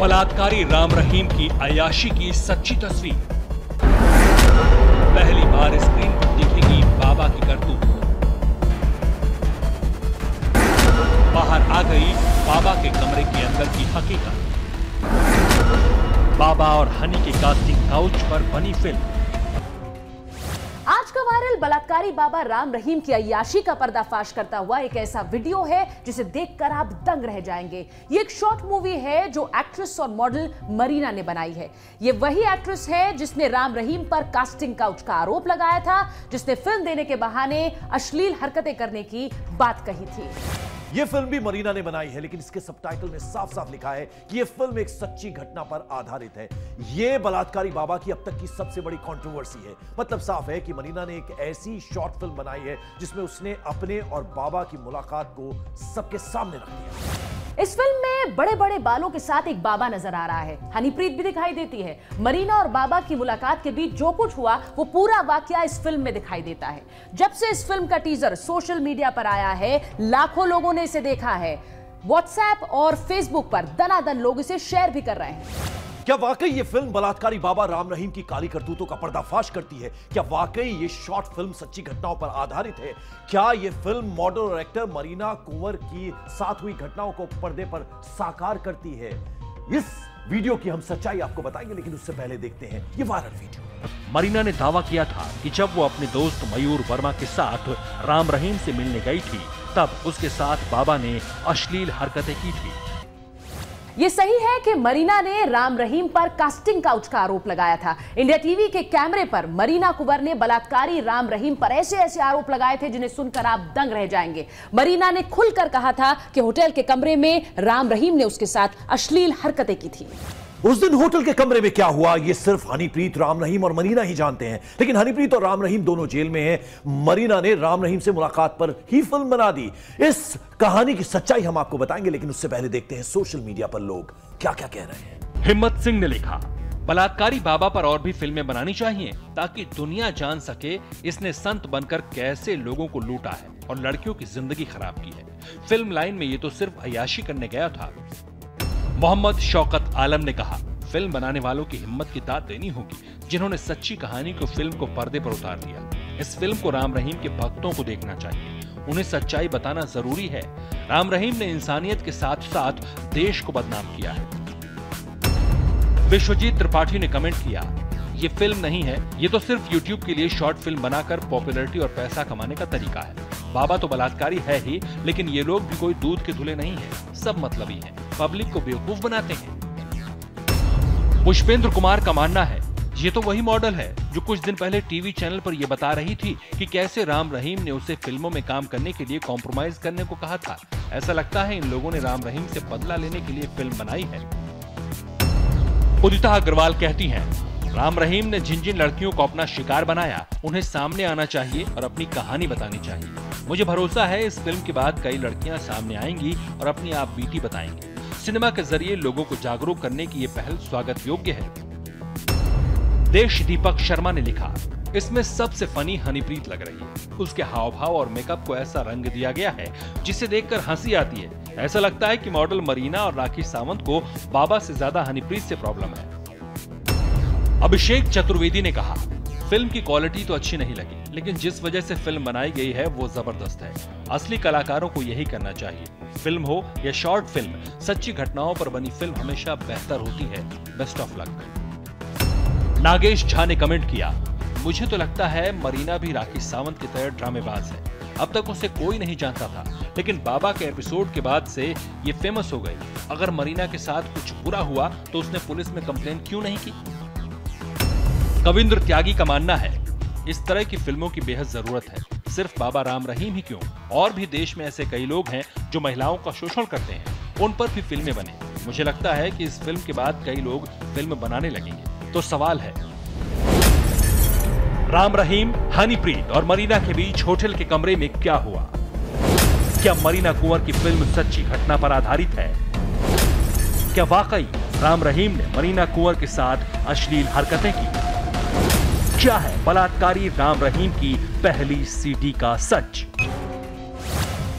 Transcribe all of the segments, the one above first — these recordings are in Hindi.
बलात्कारी राम रहीम की अयाशी की सच्ची तस्वीर। पहली बार स्क्रीन पर दिखेगी बाबा की करतूत। बाहर आ गई बाबा के कमरे के अंदर की हकीकत। बाबा और हनी के कास्टिंग काउच पर बनी फ़िल्म। वायरल बलात्कारी बाबा राम रहीम की अयाशी का पर्दाफाश करता हुआ एक ऐसा वीडियो है जिसे देखकर आप दंग रह जाएँगे। ये एक शॉर्ट मूवी है जो एक्ट्रेस और मॉडल मरीना ने बनाई है। ये वही एक्ट्रेस है जिसने राम रहीम पर कास्टिंग काउच का आरोप लगाया था, जिसने फ़िल्म देने के बहाने अश्लील हरकतें करने की बात कही थी। यह फ़िल्म भी मरीना ने बनाई है, लेकिन इसके सबटाइटल में साफ़ साफ़ लिखा है कि यह फ़िल्म एक सच्ची घटना पर आधारित है। यह बलात्कारी बाबा की अब तक की सबसे बड़ी कंट्रोवर्सी है। मतलब साफ़ है कि मरीना ने एक ऐसी शॉर्ट फ़िल्म बनाई है, जिसमें उसने अपने और बाबा की मुलाकात को सबके सामने रख दिया। इस फ़िल्म में बड़े बड़े बालों के साथ एक बाबा नज़र आ रहा है। हनीप्रीत भी दिखाई देती है। मरीना और बाबा की मुलाकात के बीच जो कुछ हुआ, वो पूरा वाक्य इस फ़िल्म में दिखाई देता है। जब से इस फ़िल्म का टीजर सोशल मीडिया पर आया है, लाखों लोगों ने इसे देखा है। व्हाट्सएप और फेसबुक पर दनादन लोग इसे शेयर भी कर रहे हैं। क्या वाकई ये फ़िल्म बलात्कारी बाबा राम रहीम की काली करतूतों का पर्दाफाश करती है? क्या वाकई ये शॉर्ट फ़िल्म सच्ची घटनाओं पर आधारित है? क्या ये फ़िल्म मॉडल और एक्टर मरीना कुंवर की साथ हुई घटनाओं को पर्दे पर साकार करती है? इस वीडियो की हम सच्चाई आपको बताएँगे, लेकिन उससे पहले देखते हैं ये वायरल वीडियो। मरीना ने दावा किया था कि जब वो अपने दोस्त मयूर वर्मा के साथ राम रहीम से मिलने गई थी, तब उसके साथ बाबा ने अश्लील हरकतें की थी। ये सही है कि मरीना ने राम रहीम पर कास्टिंग काउच का आरोप लगाया था। इंडिया टीवी के कैमरे पर मरीना कुंवर ने बलात्कारी राम रहीम पर ऐसे ऐसे आरोप लगाए थे जिन्हें सुनकर आप दंग रह जाएँगे। मरीना ने खुलकर कहा था कि होटल के कमरे में राम रहीम ने उसके साथ अश्लील हरकतें की थी। उस दिन होटल के कमरे में क्या हुआ? ये सिर्फ़ हनीप्रीत, राम रहीम और मरीना ही जानते हैं। लेकिन हनीप्रीत और राम रहीम दोनों जेल में हैं। मरीना ने राम रहीम से मुलाकात पर ही फ़िल्म बना दी। इस कहानी की सच्चाई हम आपको बताएँगे, लेकिन उससे पहले देखते हैं सोशल मीडिया पर लोग क्या क्या कह रहे हैं। हिम्मत सिंह ने लिखा, बलात्कारी बाबा पर और भी फ़िल्में बनानी चाहिए, ताकि दुनिया जान सके इसने संत बनकर कैसे लोगों को लूटा है और लड़कियों की ज़िंदगी खराब की है। फ़िल्म लाइन में ये तो सिर्फ़ अयाशी करने गया था। मोहम्मद शौकत आलम ने कहा, फ़िल्म बनाने वालों की हिम्मत की दाद देनी होगी, जिन्होंने सच्ची कहानी को फ़िल्म को पर्दे पर उतार दिया। इस फ़िल्म को राम रहीम के भक्तों को देखना चाहिए। उन्हें सच्चाई बताना ज़रूरी है। राम रहीम ने इंसानियत के साथ साथ देश को बदनाम किया है। विश्वजीत त्रिपाठी ने कमेंट किया, ये फ़िल्म नहीं है, ये तो सिर्फ़ यूट्यूब के लिए शॉर्ट फ़िल्म बनाकर पॉपुलैरिटी और पैसा कमाने का तरीका है। बाबा तो बलात्कारी है ही, लेकिन ये लोग भी कोई दूध के धुले नहीं है। सब मतलबी हैं पब्लिक को बेवकूफ़ बनाते हैं। पुष्पेंद्र कुमार का मानना है, ये तो वही मॉडल है जो कुछ दिन पहले टीवी चैनल पर यह बता रही थी कि कैसे राम रहीम ने उसे फ़िल्मों में काम करने के लिए कॉम्प्रोमाइज करने को कहा था। ऐसा लगता है इन लोगों ने राम रहीम से बदला लेने के लिए फ़िल्म बनाई है। उदिता अग्रवाल कहती हैं, राम रहीम ने जिन जिन लड़कियों को अपना शिकार बनाया, उन्हें सामने आना चाहिए और अपनी कहानी बतानी चाहिए। मुझे भरोसा है इस फ़िल्म के बाद कई लड़कियाँ सामने आएँगी और अपनी आप बीती बताएँगी। सिनेमा के ज़रिए लोगों को जागरूक करने की ये पहल स्वागत योग्य है। देश दीपक शर्मा ने लिखा, इसमें सबसे फनी हनीप्रीत लग रही है। उसके हाव भाव और मेकअप को ऐसा रंग दिया गया है, जिसे देखकर हँसी आती है। ऐसा लगता है कि मॉडल मरीना और राखी सावंत को बाबा से ज़्यादा हनीप्रीत से प्रॉब्लम है। अभिषेक चतुर्वेदी ने कहा, फ़िल्म की क्वालिटी तो अच्छी नहीं लगी। लेकिन जिस वजह से फ़िल्म बनाई गई है, वो ज़बरदस्त है। असली कलाकारों को यही करना चाहिए। फ़िल्म हो या शॉर्ट फ़िल्म, सच्ची घटनाओं पर बनी फ़िल्म हमेशा बेहतर होती है। Best of luck Nagesh Jha ने कमेंट किया, मुझे तो लगता है मरीना भी राखी सावंत की तरह ड्रामेबाज है। अब तक उसे कोई नहीं जानता था, लेकिन बाबा के एपिसोड के बाद से ये फ़ेमस हो गई। अगर मरीना के साथ कुछ बुरा हुआ तो उसने पुलिस में कंप्लेन क्यों नहीं की? कविंद्र त्यागी का मानना है इस तरह की फ़िल्मों की बेहद ज़रूरत है। सिर्फ़ बाबा राम रहीम ही क्यों? और भी देश में ऐसे कई लोग हैं जो महिलाओं का शोषण करते हैं। उन पर भी फ़िल्में बने। मुझे लगता है कि इस फ़िल्म के बाद कई लोग फ़िल्म बनाने लगेंगे। तो सवाल है, राम रहीम, हनीप्रीत और मरीना के बीच होटल के कमरे में क्या हुआ? क्या मरीना कुंवर की फ़िल्म सच्ची घटना पर आधारित है? क्या वाकई राम रहीम ने मरीना कुंवर के साथ अश्लील हरकतें की? क्या है? बलात्कारी राम रहीम की पहली सीडी का सच।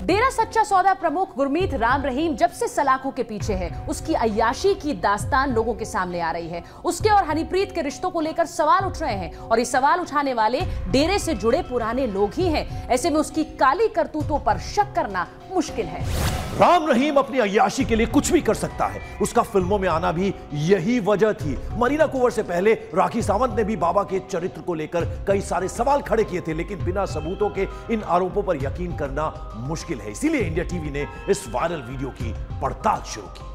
डेरा सच्चा सौदा प्रमुख गुरमीत राम रहीम जब से सलाखों के पीछे है, उसकी अयाशी की दास्तान लोगों के सामने आ रही है। उसके और हनीप्रीत के रिश्तों को लेकर सवाल उठ रहे हैं और ये सवाल उठाने वाले डेरे से जुड़े पुराने लोग ही हैं। ऐसे में उसकी काली करतूतों पर शक करना मुश्किल है। राम रहीम अपनी अयाशी के लिए कुछ भी कर सकता है। उसका फ़िल्मों में आना भी यही वजह थी। मरीना कुंवर से पहले राखी सावंत ने भी बाबा के चरित्र को लेकर कई सारे सवाल खड़े किए थे, लेकिन बिना सबूतों के इन आरोपों पर यकीन करना मुश्किल है। इसीलिए इंडिया टीवी ने इस वायरल वीडियो की पड़ताल शुरू की।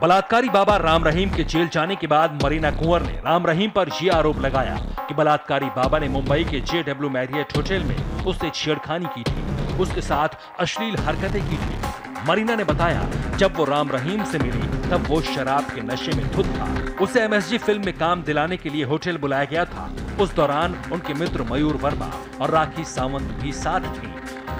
बलात्कारी बाबा राम रहीम के जेल जाने के बाद मरीना कुंवर ने राम रहीम पर यह आरोप लगाया कि बलात्कारी बाबा ने मुंबई के जे डब्ल्यू मैरियट होटल में उससे छेड़खानी की थी। उसके साथ अश्लील हरकतें की थी। मरीना ने बताया, जब वो राम रहीम से मिली, तब वो शराब के नशे में धुत था। उसे एमएसजी फ़िल्म में काम दिलाने के लिए होटल बुलाया गया था। उस दौरान उनके मित्र मयूर वर्मा और राखी सावंत भी साथ थी।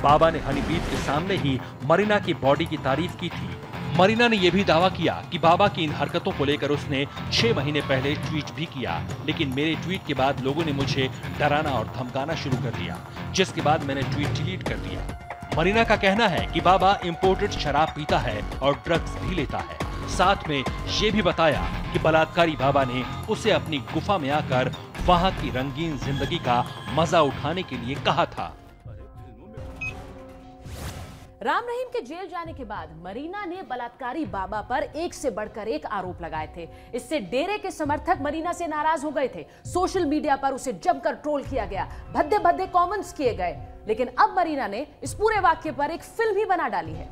बाबा ने हनीप्रीत के सामने ही मरीना की बॉडी की तारीफ़ की थी। मरीना ने यह भी दावा किया कि बाबा की इन हरकतों को लेकर उसने छह महीने पहले ट्वीट भी किया, लेकिन मेरे ट्वीट के बाद लोगों ने मुझे डराना और धमकाना शुरू कर दिया, जिसके बाद मैंने ट्वीट डिलीट कर दिया। मरीना का कहना है कि बाबा इंपोर्टेड शराब पीता है और ड्रग्स भी लेता है। साथ में ये भी बताया कि बलात्कारी बाबा ने उसे अपनी गुफा में आकर वहाँ की रंगीन ज़िंदगी का मज़ा उठाने के लिए कहा था। राम रहीम के जेल जाने के बाद मरीना ने बलात्कारी बाबा पर एक से बढ़कर एक आरोप लगाए थे। इससे डेरे के समर्थक मरीना से नाराज़ हो गए थे। सोशल मीडिया पर उसे जमकर ट्रोल किया गया। भद्दे भद्दे कमेंट्स किए गए। लेकिन अब मरीना ने इस पूरे वाक्य पर एक फ़िल्म ही बना डाली है।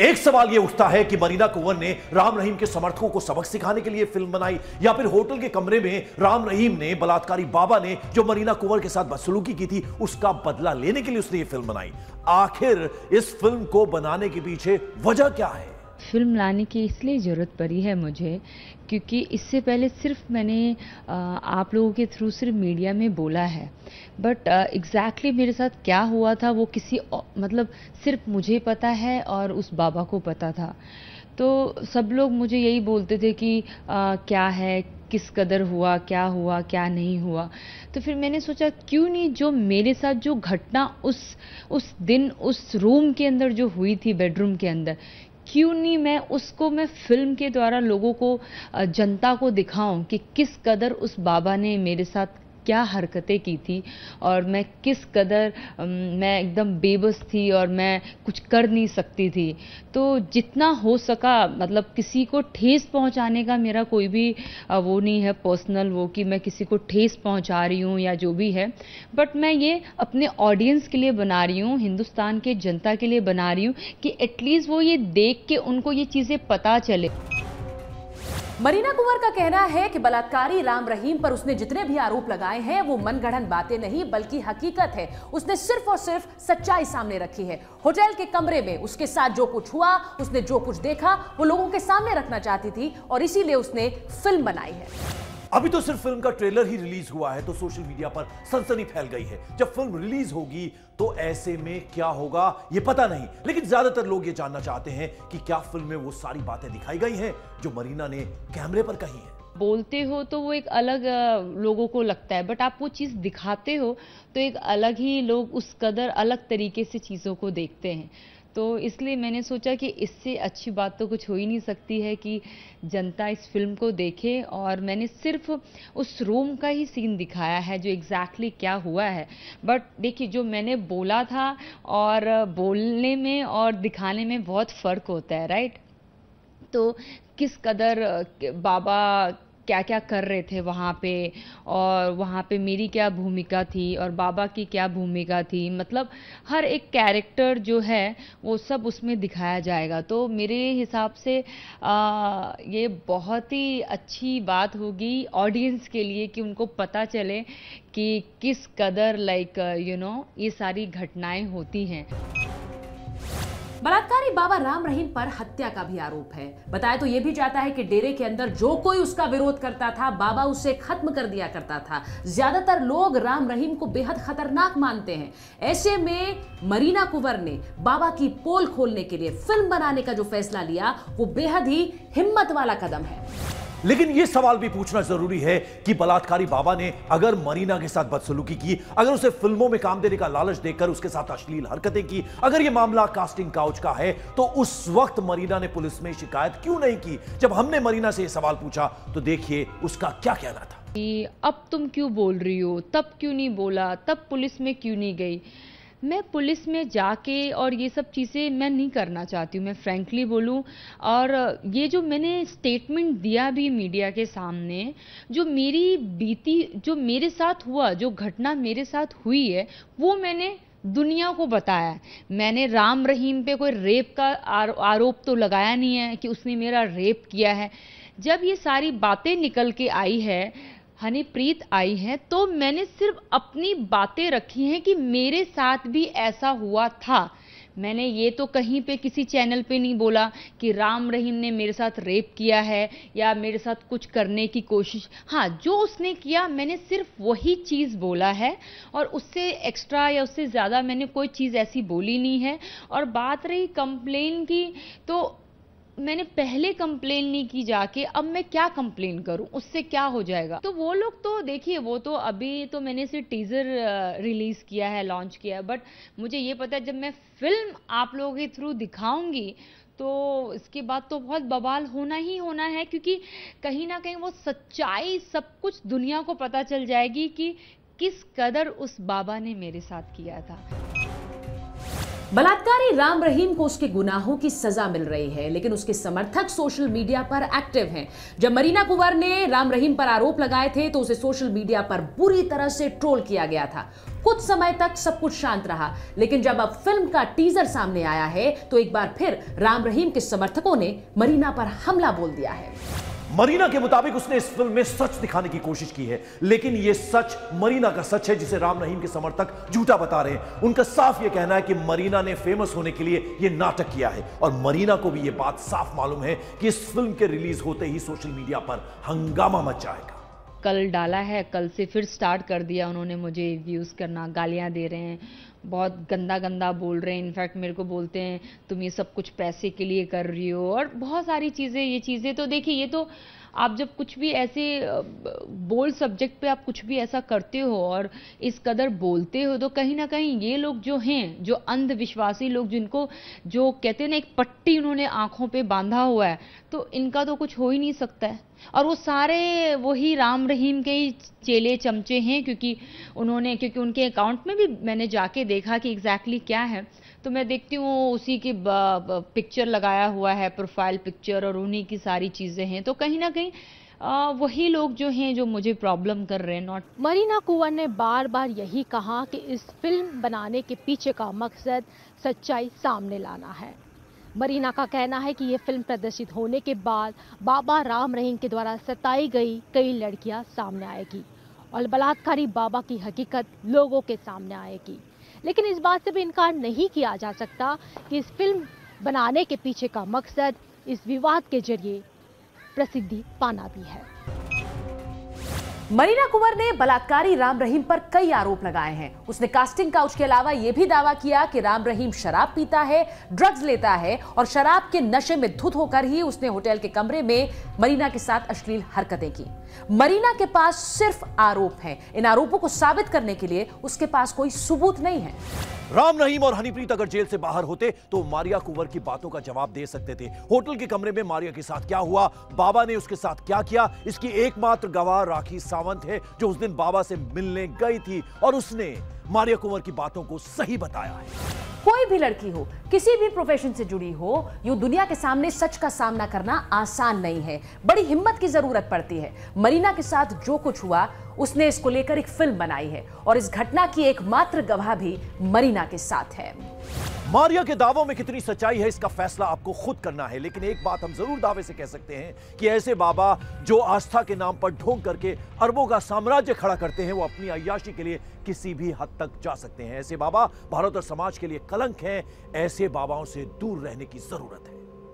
एक सवाल यह उठता है कि मरीना कुंवर ने राम रहीम के समर्थकों को सबक सिखाने के लिए फ़िल्म बनाई, या फिर होटल के कमरे में राम रहीम ने बलात्कारी बाबा ने जो मरीना कुंवर के साथ बदसलूकी की थी, उसका बदला लेने के लिए उसने ये फ़िल्म बनाई। आखिर इस फ़िल्म को बनाने के पीछे वजह क्या है? फ़िल्म लाने की इसलिए ज़रूरत पड़ी है मुझे क्योंकि इससे पहले सिर्फ़ मैंने आप लोगों के थ्रू सिर्फ़ मीडिया में बोला है। बट एग्जैक्टली मेरे साथ क्या हुआ था वो किसी मतलब सिर्फ़ मुझे पता है और उस बाबा को पता था। तो सब लोग मुझे यही बोलते थे कि आ, क्या है किस कदर हुआ क्या हुआ क्या नहीं हुआ। तो फिर मैंने सोचा क्यों नहीं जो मेरे साथ जो घटना उस उस दिन उस रूम के अंदर जो हुई थी बेडरूम के अंदर क्यों नहीं मैं उसको, मैं फ़िल्म के द्वारा लोगों को जनता को दिखाऊँ कि किस कदर उस बाबा ने मेरे साथ क्या हरकतें की थी और मैं किस कदर मैं एकदम बेबस थी और मैं कुछ कर नहीं सकती थी। तो जितना हो सका मतलब किसी को ठेस पहुँचाने का मेरा कोई भी वो नहीं है पर्सनल वो कि मैं किसी को ठेस पहुँचा रही हूँ या जो भी है। बट मैं ये अपने ऑडियंस के लिए बना रही हूँ, हिंदुस्तान के जनता के लिए बना रही हूँ कि एटलीस्ट वो ये देख के उनको ये चीज़ें पता चले। मरीना कुंवर का कहना है कि बलात्कारी राम रहीम पर उसने जितने भी आरोप लगाए हैं, वो मनगढ़ंत बातें नहीं, बल्कि हकीकत है। उसने सिर्फ़ और सिर्फ़ सच्चाई सामने रखी है। होटल के कमरे में उसके साथ जो कुछ हुआ, उसने जो कुछ देखा, वो लोगों के सामने रखना चाहती थी और इसीलिए उसने फ़िल्म बनाई है। अभी तो सिर्फ़ फ़िल्म का ट्रेलर ही रिलीज़ हुआ है तो सोशल मीडिया पर सनसनी फैल गई है। जब फ़िल्म रिलीज़ होगी तो ऐसे में क्या होगा, ये पता नहीं। लेकिन ज़्यादातर लोग ये जानना चाहते हैं कि क्या फ़िल्म में वो सारी बातें दिखाई गई हैं, जो मरीना ने कैमरे पर कही हैं। बोलते हो तो वो एक अलग लोगों को लगता है, बट आप वो चीज़ दिखाते हो तो एक अलग ही लोग उस कदर अलग तरीके से चीज़ों को देखते हैं। तो इसलिए मैंने सोचा कि इससे अच्छी बात तो कुछ हो ही नहीं सकती है कि जनता इस फ़िल्म को देखे। और मैंने सिर्फ़ उस रूम का ही सीन दिखाया है जो एग्जैक्टली exactly क्या हुआ है। बट देखिए, जो मैंने बोला था और बोलने में और दिखाने में बहुत फ़र्क होता है राइट तो किस कदर बाबा क्या क्या कर रहे थे वहाँ पे? और वहाँ पे मेरी क्या भूमिका थी? और बाबा की क्या भूमिका थी? मतलब हर एक कैरेक्टर जो है वो सब उसमें दिखाया जाएगा। तो मेरे हिसाब से आ, ये बहुत ही अच्छी बात होगी ऑडियंस के लिए कि उनको पता चले कि किस कदर लाइक यू नो ये सारी घटनाएँ होती हैं। बलात्कारी बाबा राम रहीम पर हत्या का भी आरोप है। बताया तो यह भी जाता है कि डेरे के अंदर जो कोई उसका विरोध करता था, बाबा उसे खत्म कर दिया करता था। ज़्यादातर लोग राम रहीम को बेहद खतरनाक मानते हैं। ऐसे में मरीना कुंवर ने बाबा की पोल खोलने के लिए फ़िल्म बनाने का जो फैसला लिया, वो बेहद ही हिम्मत वाला कदम है। लेकिन यह सवाल भी पूछना ज़रूरी है कि बलात्कारी बाबा ने अगर मरीना के साथ बदसलूकी की, अगर उसे फ़िल्मों में काम देने का लालच देकर उसके साथ अश्लील हरकतें की, अगर यह मामला कास्टिंग काउच का है तो उस वक्त मरीना ने पुलिस में शिकायत क्यों नहीं की? जब हमने मरीना से यह सवाल पूछा तो देखिए उसका क्या कहना था। अब तुम क्यों बोल रही हो? तब क्यों नहीं बोला? तब पुलिस में क्यों नहीं गई? मैं पुलिस में जाके और ये सब चीज़ें मैं नहीं करना चाहती हूँ, मैं फ्रेंकली बोलूँ। और ये जो मैंने स्टेटमेंट दिया भी मीडिया के सामने, जो मेरी बीती, जो मेरे साथ हुआ, जो घटना मेरे साथ हुई है, वो मैंने दुनिया को बताया मैंने राम रहीम पे कोई रेप का आरोप तो लगाया नहीं है कि उसने मेरा रेप किया है। जब ये सारी बातें निकल के आई है हनीप्रीत आई हैं तो मैंने सिर्फ़ अपनी बातें रखी हैं कि मेरे साथ भी ऐसा हुआ था। मैंने ये तो कहीं पे किसी चैनल पे नहीं बोला कि राम रहीम ने मेरे साथ रेप किया है या मेरे साथ कुछ करने की कोशिश। हाँ जो उसने किया, मैंने सिर्फ़ वही चीज़ बोला है और उससे एक्स्ट्रा या उससे ज़्यादा मैंने कोई चीज़ ऐसी बोली नहीं है। और बात रही कंप्लेन की तो मैंने पहले कंप्लेन नहीं की जाके, अब मैं क्या कंप्लेन करूँ? उससे क्या हो जाएगा? तो वो लोग तो देखिए, वो तो अभी तो मैंने सिर्फ़ टीजर रिलीज़ किया है लॉन्च किया है बट मुझे ये पता है, जब मैं फ़िल्म आप लोगों के थ्रू दिखाऊँगी तो इसके बाद तो बहुत बवाल होना ही होना है, क्योंकि कहीं ना कहीं वो सच्चाई सब कुछ दुनिया को पता चल जाएगी कि किस कदर उस बाबा ने मेरे साथ किया था। बलात्कारी राम रहीम को उसके गुनाहों की सजा मिल रही है, लेकिन उसके समर्थक सोशल मीडिया पर एक्टिव हैं। जब मरीना कुंवर ने राम रहीम पर आरोप लगाए थे तो उसे सोशल मीडिया पर बुरी तरह से ट्रोल किया गया था। कुछ समय तक सब कुछ शांत रहा, लेकिन जब अब फ़िल्म का टीजर सामने आया है तो एक बार फिर राम रहीम के समर्थकों ने मरीना पर हमला बोल दिया है। मरीना के मुताबिक उसने इस फ़िल्म में सच दिखाने की कोशिश की है। लेकिन यह सच मरीना का सच है, जिसे राम रहीम के समर्थक झूठा बता रहे हैं। उनका साफ़ यह कहना है कि मरीना ने फ़ेमस होने के लिए यह नाटक किया है। और मरीना को भी यह बात साफ़ मालूम है कि इस फ़िल्म के रिलीज़ होते ही सोशल मीडिया पर हंगामा मच जाएगा। कल डाला है, कल से फिर स्टार्ट कर दिया उन्होंने मुझे यूज़ करना, गालियाँ दे रहे हैं। बहुत गंदा गंदा बोल रहे हैं। इनफैक्ट मेरे को बोलते हैं, तुम ये सब कुछ पैसे के लिए कर रही हो। और बहुत सारी चीज़ें, ये चीज़ें तो देखिए, ये तो आप जब कुछ भी ऐसे बोल्ड सब्जेक्ट पे आप कुछ भी ऐसा करते हो और इस कदर बोलते हो तो कहीं ना कहीं ये लोग जो हैं, जो अंधविश्वासी लोग जिनको, जो कहते हैं ना, एक पट्टी उन्होंने आँखों पे बांधा हुआ है तो इनका तो कुछ हो ही नहीं सकता है। और वो सारे वही राम रहीम के ही चेले चमचे हैं क्योंकि उन्होंने क्योंकि उनके अकाउंट में भी मैंने जाके देखा कि एग्जैक्टली exactly क्या है। तो मैं देखती हूँ उसी की पिक्चर लगाया हुआ है प्रोफ़ाइल पिक्चर और उन्हीं की सारी चीज़ें हैं। तो कहीं ना कहीं आ, वही लोग जो हैं जो मुझे प्रॉब्लम कर रहे हैं नॉट मरीना कुंवर ने बार बार यही कहा कि इस फ़िल्म बनाने के पीछे का मकसद सच्चाई सामने लाना है। मरीना का कहना है कि ये फ़िल्म प्रदर्शित होने के बाद बाबा राम रहीम के द्वारा सताई गई कई लड़कियाँ सामने आएगी और बलात्कारी बाबा की हकीकत लोगों के सामने आएगी। लेकिन इस बात से भी इनकार नहीं किया जा सकता कि इस फ़िल्म बनाने के पीछे का मकसद इस विवाद के ज़रिए प्रसिद्धि पाना भी है। मरीना कुंवर ने बलात्कारी राम रहीम पर कई आरोप लगाए हैं। उसने कास्टिंग काउच के अलावा यह भी दावा किया कि राम रहीम शराब पीता है, ड्रग्स लेता है और शराब के नशे में धुत होकर ही उसने होटल के कमरे में मरीना के साथ अश्लील हरकतें की। मरीना के पास सिर्फ़ आरोप हैं। इन आरोपों को साबित करने के लिए उसके पास कोई सबूत नहीं है। राम रहीम और हनीप्रीत अगर जेल से बाहर होते तो मारिया कुंवर की बातों का जवाब दे सकते थे। होटल के कमरे में मारिया के साथ क्या हुआ? बाबा ने उसके साथ क्या किया? इसकी एकमात्र गवाह राखी सावंत है, जो उस दिन बाबा से मिलने गई थी और उसने मारिया कुंवर की बातों को सही बताया है। कोई भी लड़की हो, किसी भी प्रोफेशन से जुड़ी हो, यू दुनिया के सामने सच का सामना करना आसान नहीं है। बड़ी हिम्मत की ज़रूरत पड़ती है। मरीना के साथ जो कुछ हुआ उसने इसको लेकर एक फ़िल्म बनाई है और इस घटना की एकमात्र गवाह भी मरीना के साथ है। मारिया के दावों में कितनी सच्चाई है, इसका फैसला आपको खुद करना है, लेकिन एक बात हम ज़रूर दावे से कह सकते हैं कि ऐसे बाबा जो आस्था के नाम पर ढोंग करके अरबों का साम्राज्य खड़ा करते हैं, वो अपनी अयाशी के लिए किसी भी हद तक जा सकते हैं। ऐसे बाबा भारत और समाज के लिए कलंक हैं, ऐसे बाबाओं से दूर रहने की ज़रूरत है।